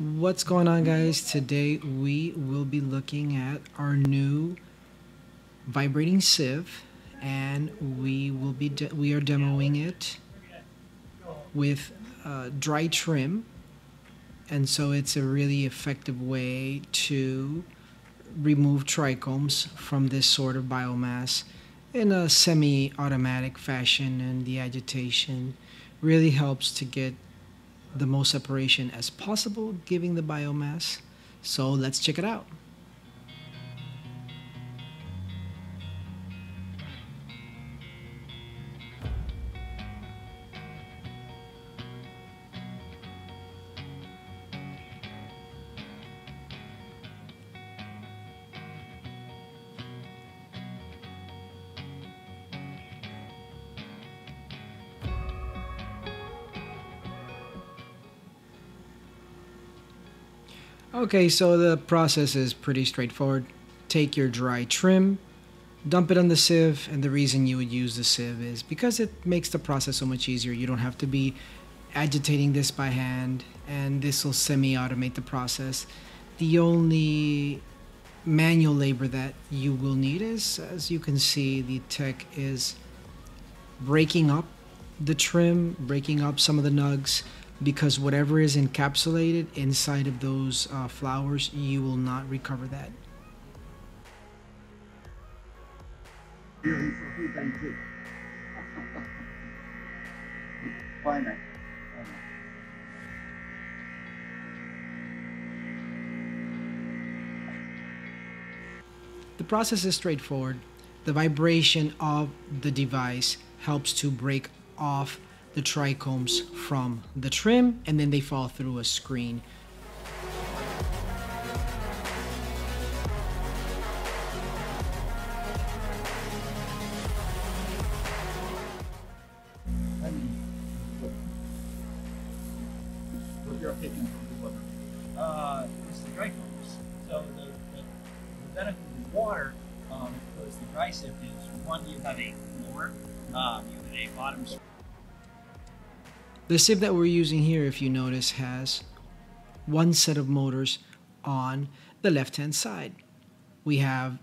What's going on guys? Today we will be looking at our new vibrating sieve and we will be we are demoing it with uh, dry trim and so it's a really effective way to remove trichomes from this sort of biomass in a semi-automatic fashion and the agitation really helps to get the most separation as possible giving the biomass. So let's check it out. Okay, so the process is pretty straightforward. Take your dry trim, dump it on the sieve, and the reason you would use the sieve is because it makes the process so much easier. You don't have to be agitating this by hand, and this will semi-automate the process. The only manual labor that you will need is, as you can see, the tech is breaking up the trim, breaking up some of the nugs, because whatever is encapsulated inside of those uh, flowers, you will not recover that. The process is straightforward. The vibration of the device helps to break off the trichomes from the trim and then they fall through a screen. You're picking from the uh, the. So the, the, the benefit of water, um, because the dry sift is one, you have a floor, um, you have a bottom the sieve that we're using here, if you notice, has one set of motors on the left-hand side. We have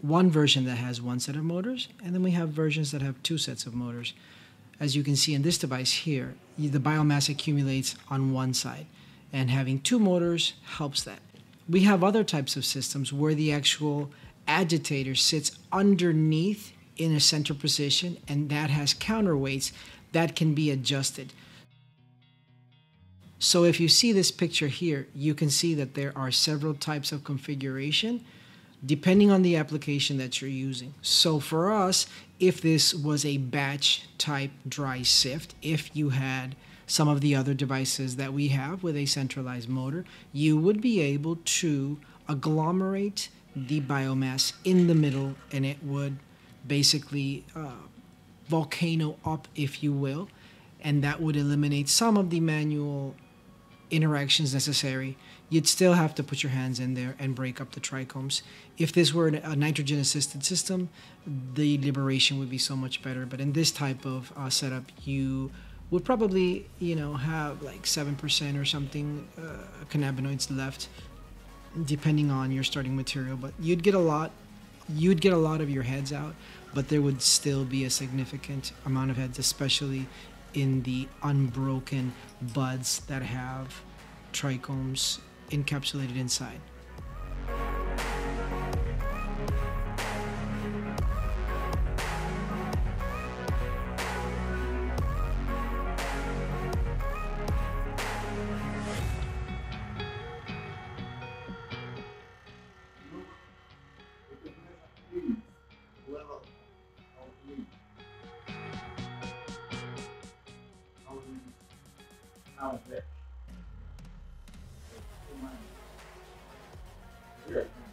one version that has one set of motors, and then we have versions that have two sets of motors. As you can see in this device here, the biomass accumulates on one side, and having two motors helps that. We have other types of systems where the actual agitator sits underneath in a center position, and that has counterweights that can be adjusted. So if you see this picture here, you can see that there are several types of configuration depending on the application that you're using. So for us, if this was a batch type dry sift, if you had some of the other devices that we have with a centralized motor, you would be able to agglomerate the biomass in the middle and it would basically uh, volcano up, if you will, and that would eliminate some of the manual interactions necessary, you'd still have to put your hands in there and break up the trichomes. If this were a nitrogen assisted system, the liberation would be so much better. But in this type of uh, setup, you would probably, you know, have like 7% or something uh, cannabinoids left, depending on your starting material. But you'd get a lot, you'd get a lot of your heads out, but there would still be a significant amount of heads, especially in the unbroken buds that have trichomes encapsulated inside. It.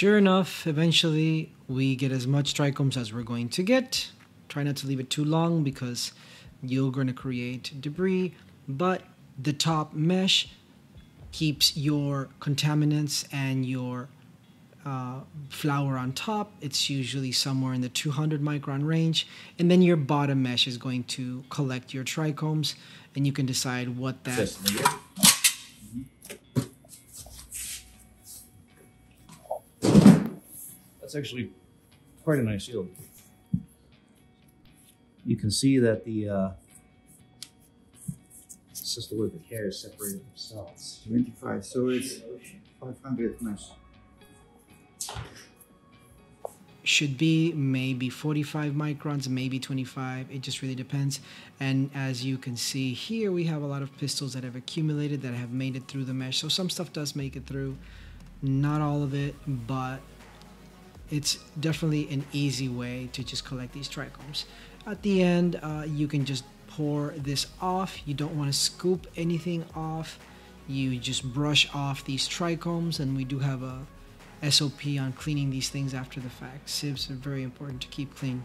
Sure enough, eventually we get as much trichomes as we're going to get. Try not to leave it too long because you're going to create debris, but the top mesh keeps your contaminants and your uh, flower on top. It's usually somewhere in the 200 micron range. And then your bottom mesh is going to collect your trichomes, and you can decide what that. That's actually quite a nice yield. You can see that the uh, cystolithic hairs separated themselves. 25, so it's 500 mesh. should be maybe 45 microns, maybe 25. It just really depends. And as you can see here, we have a lot of pistils that have accumulated that have made it through the mesh. So some stuff does make it through, not all of it, but it's definitely an easy way to just collect these trichomes. At the end, uh, you can just pour this off. You don't want to scoop anything off. You just brush off these trichomes, and we do have a SOP on cleaning these things after the fact. Sieves are very important to keep clean.